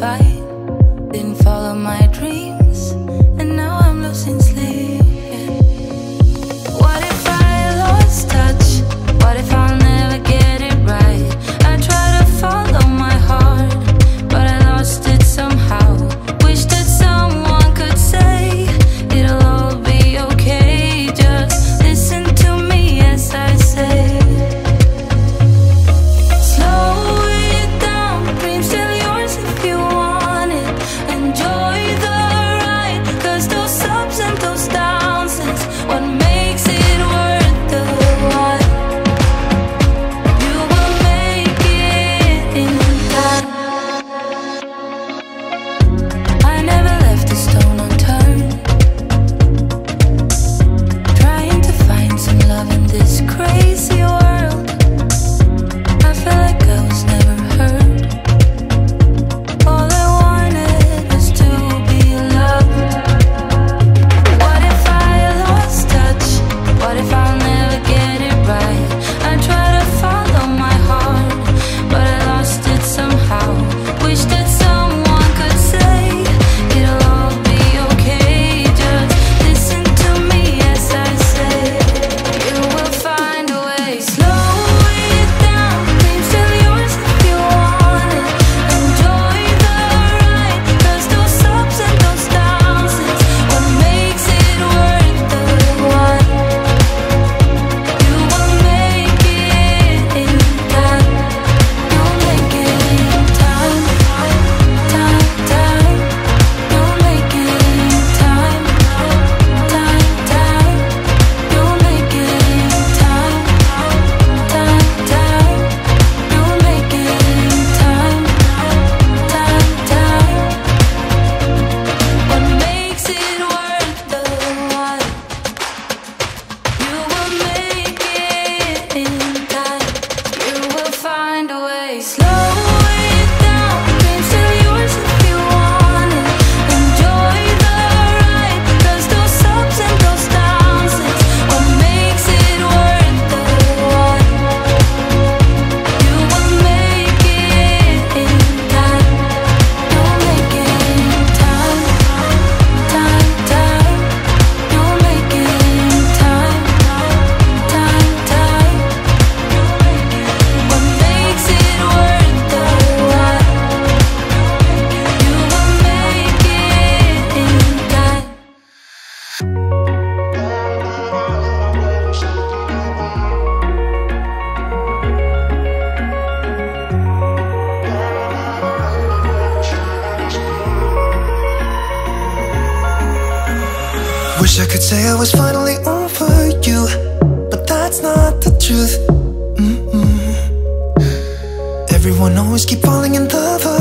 fight, didn't follow my dreams. Wish I could say I was finally over you But that's not the truth mm -mm. Everyone always keep falling in love